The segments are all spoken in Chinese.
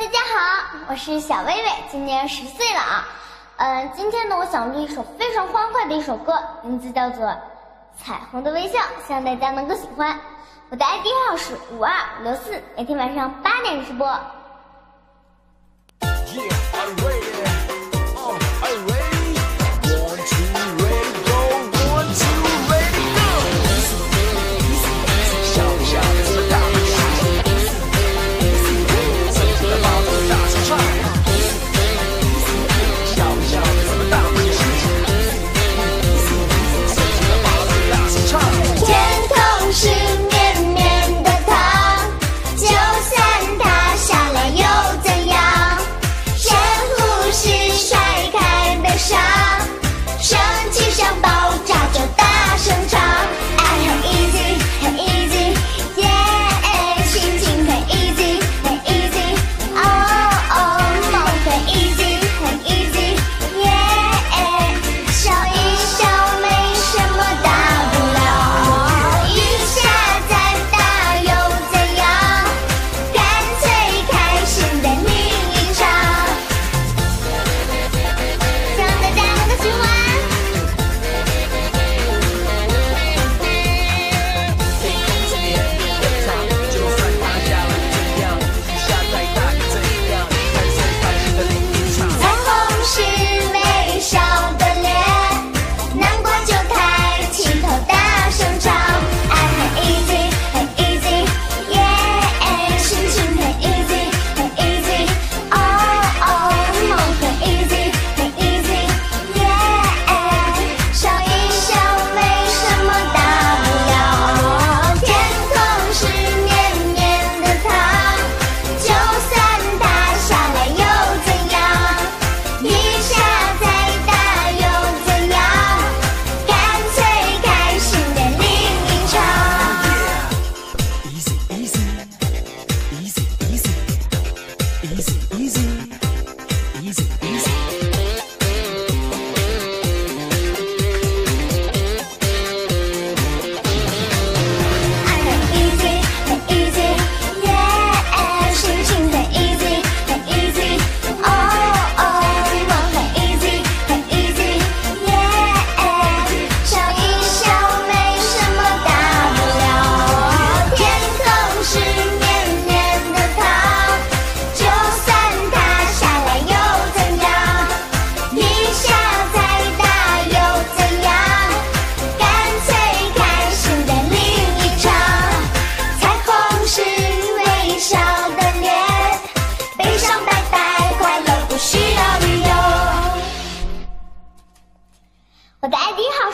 大家好，我是小薇薇，今年十岁了啊。嗯，今天呢，我想录一首非常欢快的一首歌，名字叫做《彩虹的微笑》，希望大家能够喜欢。我的 ID 号是五二五六四，每天晚上八点直播。我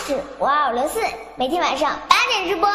是五二五六四，每天晚上八点直播。